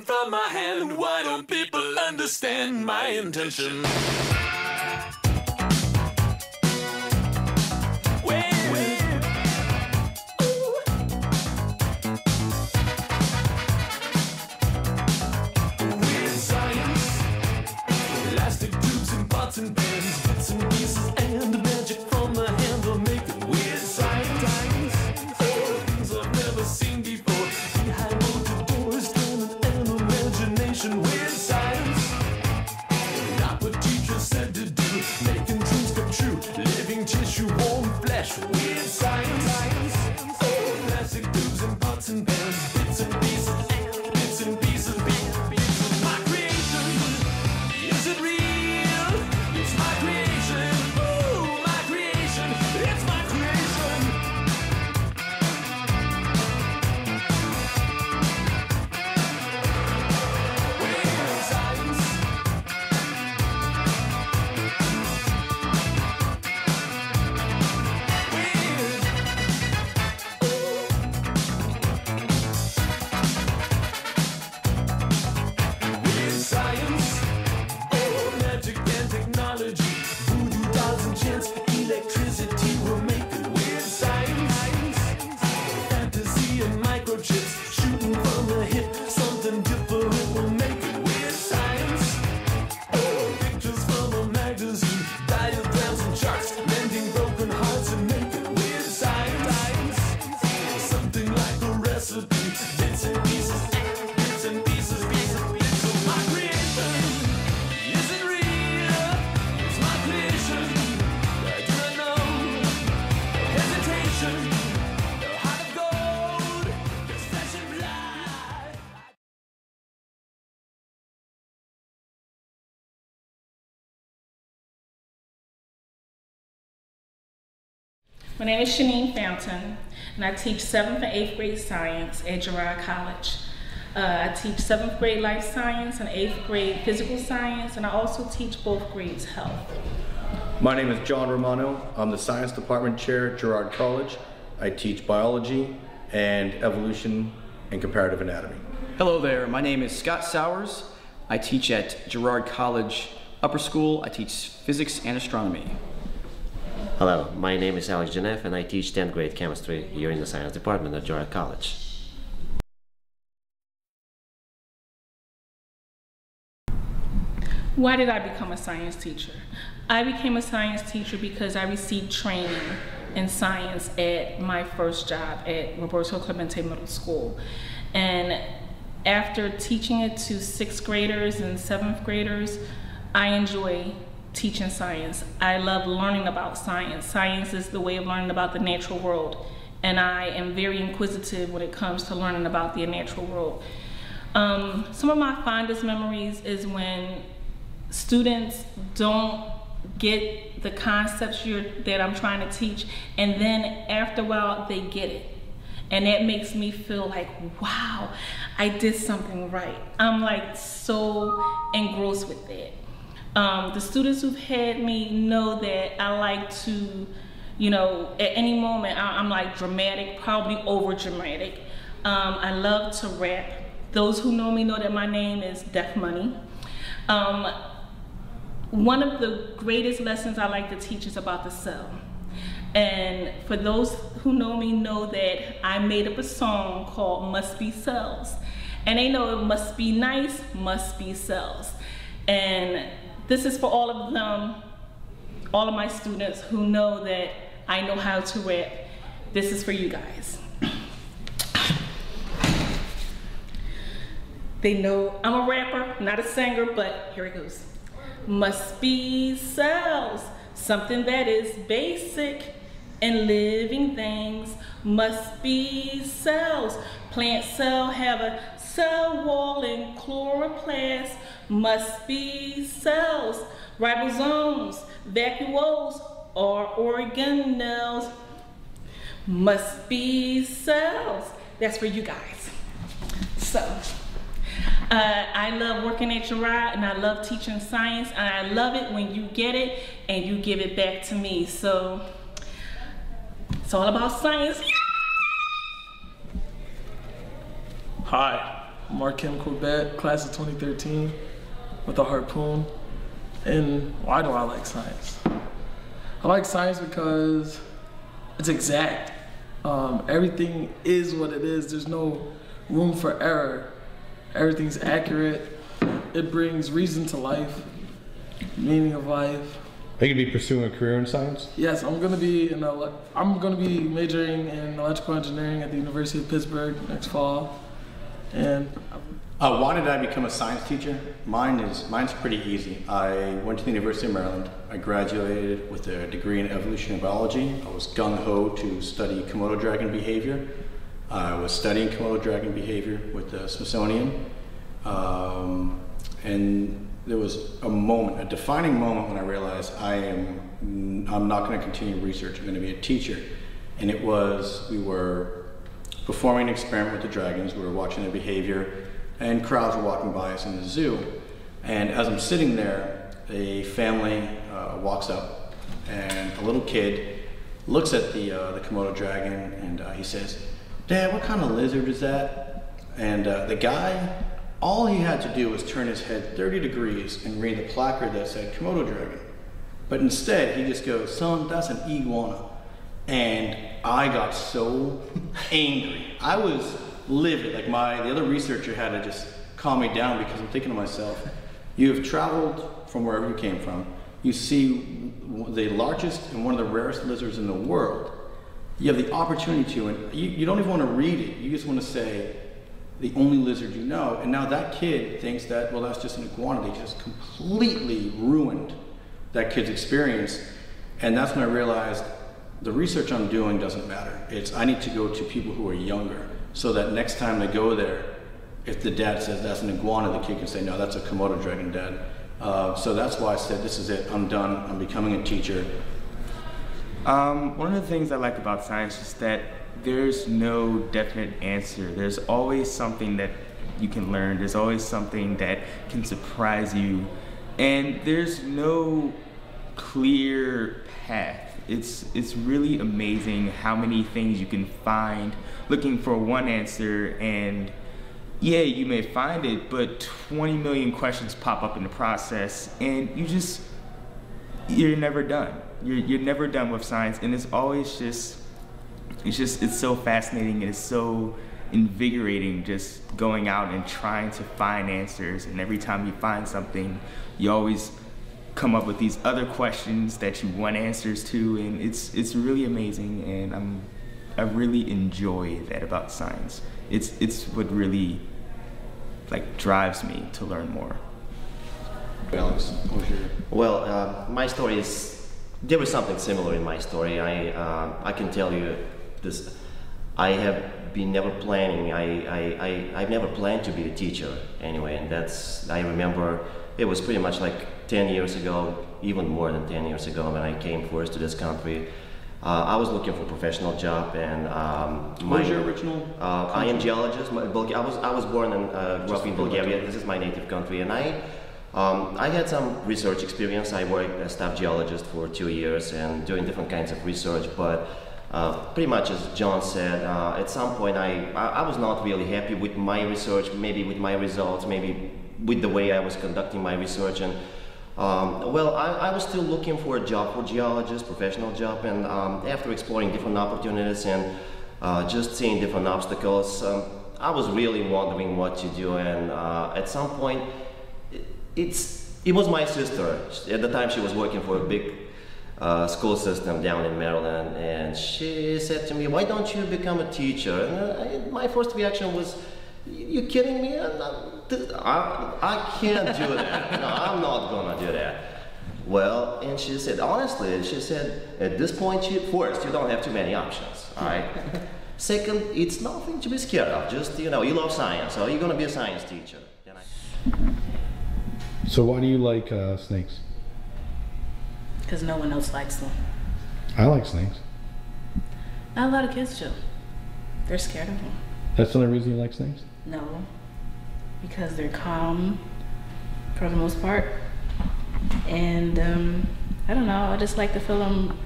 from my hand. Why don't people understand my intention? My name is Shanine Fountain, and I teach 7th and 8th grade science at Girard College. Uh, I teach 7th grade life science and 8th grade physical science, and I also teach both grades health. My name is John Romano. I'm the science department chair at Girard College. I teach biology and evolution and comparative anatomy. Hello there, my name is Scott Sowers. I teach at Girard College Upper School. I teach physics and astronomy. Hello, my name is Alex Genev and I teach 10th grade chemistry here in the science department at Girard College. Why did I become a science teacher? I became a science teacher because I received training in science at my first job at Roberto Clemente Middle School. And after teaching it to sixth graders and seventh graders, I enjoy teaching science. I love learning about science. Science is the way of learning about the natural world. And I am very inquisitive when it comes to learning about the natural world. Um, some of my fondest memories is when students don't get the concepts that I'm trying to teach, and then after a while they get it. And that makes me feel like, wow, I did something right. I'm like so engrossed with that. Um, the students who've had me know that I like to, you know, at any moment I, I'm like dramatic, probably over dramatic. Um, I love to rap. Those who know me know that my name is Def Money. Um, one of the greatest lessons I like to teach is about the cell. And for those who know me know that I made up a song called Must Be Cells. And they know it must be nice, must be cells. And this is for all of them, all of my students who know that I know how to rap. This is for you guys. They know I'm a rapper, not a singer, but here it goes. Must be cells, something that is basic in living things. Must be cells. Plant cell have a cell wall and chloroplast. Must be cells. Ribosomes, vacuoles, or organelles. Must be cells. That's for you guys. So, uh, I love working at Girard and I love teaching science and I love it when you get it and you give it back to me. So it's all about science. Hi, Markim Corbett, class of 2013, with a harpoon. And why do I like science? I like science because it's exact. Um, everything is what it is. There's no room for error. Everything's accurate. It brings reason to life, meaning of life. Are you gonna be pursuing a career in science? Yes, I'm gonna be in ele- I'm gonna be majoring in electrical engineering at the University of Pittsburgh next fall, and Uh, why did I become a science teacher? Mine is mine's pretty easy. I went to the University of Maryland. I graduated with a degree in evolutionary biology. I was gung ho to study Komodo dragon behavior. I was studying Komodo dragon behavior with the Smithsonian, um, and there was a moment, a defining moment when I realized I am I'm not going to continue research. I'm going to be a teacher, and it was we were performing an experiment with the dragons. We were watching their behavior, and crowds were walking by us in the zoo. And as I'm sitting there, a family uh, walks up, and a little kid looks at the uh, the Komodo dragon, and uh, he says, "Dad, what kind of lizard is that?" And uh, the guy, all he had to do was turn his head 30 degrees and read the placard that said Komodo dragon. But instead, he just goes, "Son, that's an iguana." and I got so angry. I was livid. Like my the other researcher had to just calm me down because I'm thinking to myself, you have traveled from wherever you came from. You see the largest and one of the rarest lizards in the world. You have the opportunity to, and you, you don't even want to read it. You just want to say the only lizard you know. And now that kid thinks that, well, that's just an iguana. They just completely ruined that kid's experience. And that's when I realized the research I'm doing doesn't matter. It's I need to go to people who are younger so that next time they go there, if the dad says that's an iguana, the kid can say, no, that's a Komodo dragon, dad. Uh, so that's why I said, this is it. I'm done. I'm becoming a teacher. Um, one of the things I like about science is that there's no definite answer. There's always something that you can learn. There's always something that can surprise you. And there's no clear path. It's it's really amazing how many things you can find looking for one answer and yeah, you may find it, but 20 million questions pop up in the process and you just you're never done. You're, you're never done with science, and it's always just, it's just, it's so fascinating and it's so invigorating just going out and trying to find answers. And every time you find something, you always come up with these other questions that you want answers to, and it's, it's really amazing. And I'm, I really enjoy that about science. It's, it's what really, like, drives me to learn more. Alex, what your Well, uh, my story is there was something similar in my story. I uh, I can tell you this. I have been never planning. I, I, I I've never planned to be a teacher anyway, and that's I remember it was pretty much like 10 years ago, even more than 10 years ago when I came first to this country. Uh, I was looking for a professional job, and um, was your original Uh, I am geologist. My, I was I was born and uh, grew up in Bulgaria. This is my native country, and I um, I had some research experience. I worked as a staff geologist for two years and doing different kinds of research. But uh, pretty much as John said, uh, at some point I, I I was not really happy with my research, maybe with my results, maybe with the way I was conducting my research and. Um, well, I, I was still looking for a job for geologist, professional job, and um, after exploring different opportunities and uh, just seeing different obstacles, um, I was really wondering what to do. And uh, at some point, it, it's it was my sister. At the time, she was working for a big uh, school system down in Maryland, and she said to me, "Why don't you become a teacher?" And I, my first reaction was, "You kidding me? I'm not, I, I can't do that. No, I'm not gonna do that." Well, and she said, honestly, she said, at this point, you, first, you don't have too many options, all right? Second, it's nothing to be scared of. Just, you know, you love science, so you're gonna be a science teacher. Then I- So why do you like uh, snakes? because no one else likes them. I like snakes. Not a lot of kids do. They're scared of them. That's the only reason you like snakes? No, because they're calm for the most part, and um, I don't know. I just like to feel them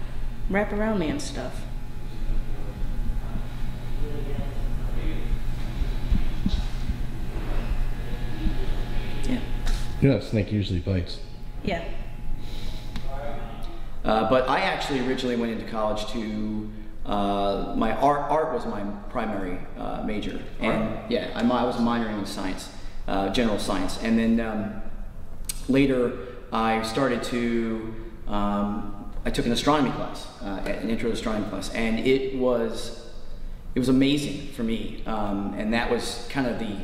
wrap around me and stuff. You know, that snake usually bites. Yeah. Uh, but I actually originally went into college to uh, my art. Art was my primary uh, major, and yeah, I, I was minoring in science, uh, general science, and then um, later I started to. Um, I took an astronomy class, uh, an intro to astronomy class, and it was it was amazing for me, um, and that was kind of the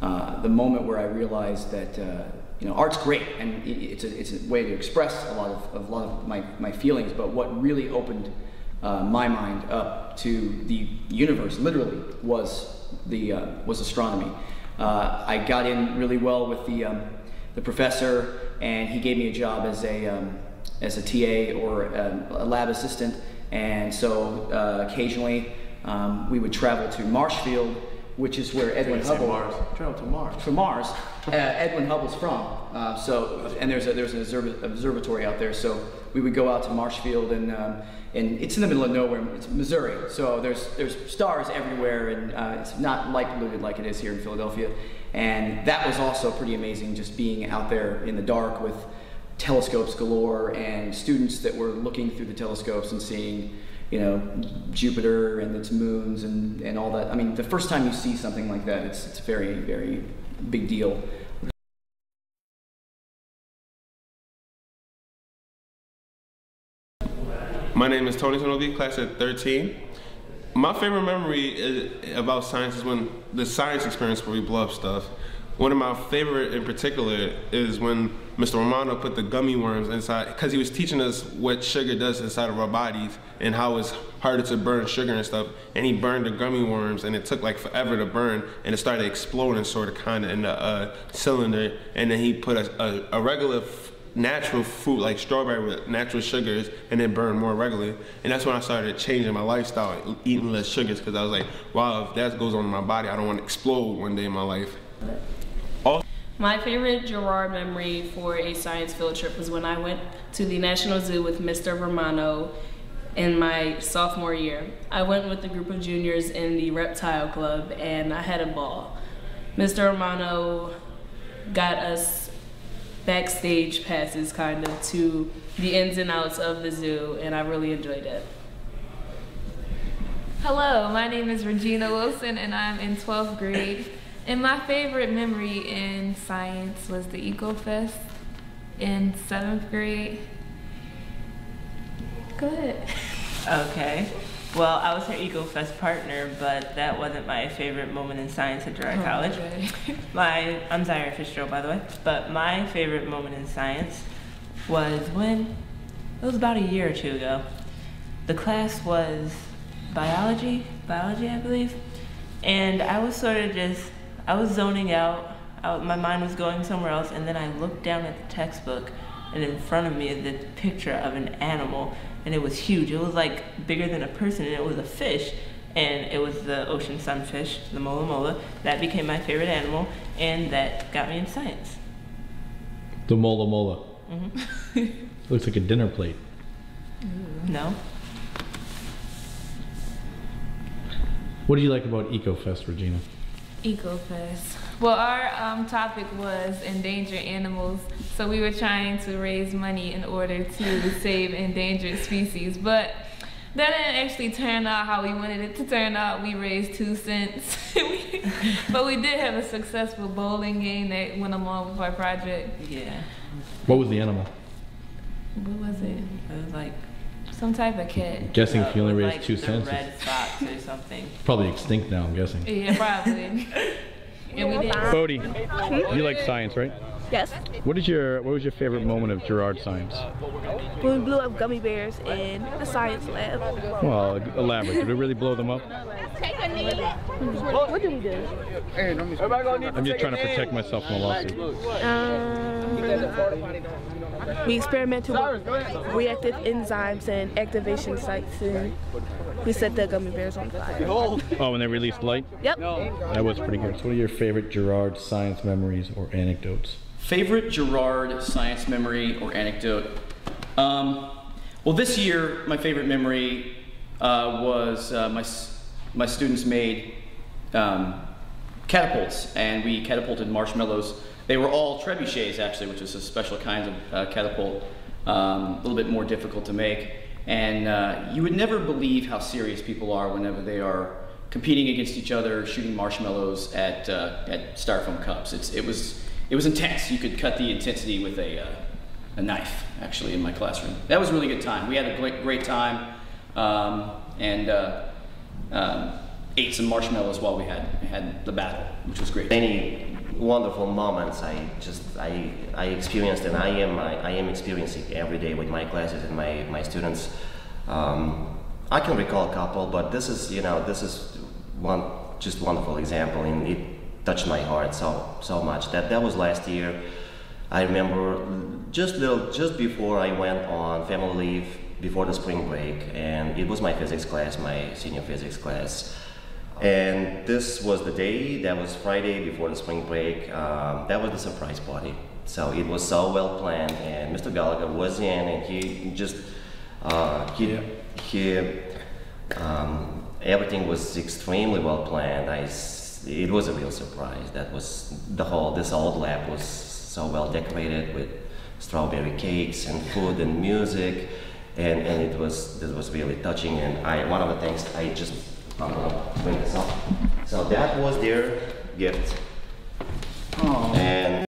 uh, the moment where I realized that uh, you know art's great and it, it's a it's a way to express a lot of, of a lot of my, my feelings. But what really opened uh, my mind up to the universe, literally, was the uh, was astronomy. Uh, I got in really well with the um, the professor, and he gave me a job as a um, as a TA or um, a lab assistant. And so uh, occasionally um, we would travel to Marshfield, which is where Edwin Hubble Mars. Travel to Mars. from Mars. Uh, Edwin Hubble's from. Uh, so, and there's a, there's an observ- observatory out there. So we would go out to Marshfield, and um, and it's in the middle of nowhere. It's Missouri. So there's there's stars everywhere, and uh, it's not light polluted like it is here in Philadelphia. And that was also pretty amazing, just being out there in the dark with telescopes galore and students that were looking through the telescopes and seeing you know Jupiter and its moons and, and all that. I mean, the first time you see something like that, it's it's very very big deal. My name is Tony Sonovi, class at 13. My favorite memory is, about science is when the science experience where we blow up stuff. One of my favorite in particular is when Mr. Romano put the gummy worms inside, because he was teaching us what sugar does inside of our bodies and how it's harder to burn sugar and stuff. And he burned the gummy worms and it took like forever to burn and it started exploding sort of kind of in the uh, cylinder. And then he put a, a, a regular natural fruit like strawberry with natural sugars and then burn more regularly. And that's when I started changing my lifestyle, eating less sugars because I was like, wow, if that goes on in my body, I don't want to explode one day in my life. My favorite Girard memory for a science field trip was when I went to the National Zoo with Mr. Romano in my sophomore year. I went with a group of juniors in the reptile club and I had a ball. Mr. Romano got us backstage passes kind of to the ins and outs of the zoo and I really enjoyed it. Hello, my name is Regina Wilson and I'm in 12th grade. And my favorite memory in science was the EcoFest in 7th grade. Go ahead. Okay. Well, I was her EcoFest partner, but that wasn't my favorite moment in science at Girard Oh, College. okay. My, I'm Zaire Fitzgerald, by the way. But my favorite moment in science was when, it was about a year or two ago. The class was biology, biology, I believe. And I was sort of just, I was zoning out. I, my mind was going somewhere else. And then I looked down at the textbook, and in front of me is the picture of an animal. And it was huge. It was like bigger than a person, and it was a fish. And it was the ocean sunfish, the mola mola. That became my favorite animal, and that got me into science. The mola mola. hmm Looks like a dinner plate. no. What do you like about EcoFest, Regina? EcoFest. Well, our um, topic was endangered animals, so we were trying to raise money in order to save endangered species, but that didn't actually turn out how we wanted it to turn out. We raised two cents, but we did have a successful bowling game that went along with our project. Yeah. What was the animal? What was it? It was like Some type of cat. Guessing uh, if you only raised like two the cents. red fox or something. Probably extinct now, I'm guessing. Yeah, probably. and we did. Bodie, you like science, right? Yes. What is your What was your favorite moment of Girard science? When we blew up gummy bears in the science lab. Well, elaborate. Did it really blow them up? What did we do? I'm just trying to protect myself from a lawsuit. Um, we experimented with reactive enzymes and activation sites, and we set the gummy bears on fire. Oh, when they released light? Yep. That was pretty good. So what are your favorite Girard science memories or anecdotes? Favorite Girard science memory or anecdote? Um, well, this year, my favorite memory uh, was uh, my, my students made um, catapults, and we catapulted marshmallows They were all trebuchets actually, which is a special kind of uh, catapult, um, a little bit more difficult to make. And uh, you would never believe how serious people are whenever they are competing against each other, shooting marshmallows at uh, at styrofoam cups. It's, it was it was intense. You could cut the intensity with a uh, a knife actually in my classroom. That was a really good time. We had a great, great time um, and uh, um, ate some marshmallows while we had had the battle, which was great. Many wonderful moments I just I, I experienced and I am I, I am experiencing every day with my classes and my, my students. Um, I can recall a couple, but this is you know this is one just wonderful example and it touched my heart so so much. That that was last year. I remember just little just before I went on family leave before the spring break, and it was my physics class, my senior physics class. And this was the day, that was Friday before the spring break. Um, that was the surprise party. So it was so well planned, and Mr. Gallagher was in, and he just, uh, he, he, um, everything was extremely well planned. I, it was a real surprise. That was the whole, this old lab was so well decorated with strawberry cakes and food and music, and, and it was, this was really touching. And I, one of the things I just, I'm gonna bring this up. So that was their gift. Oh. And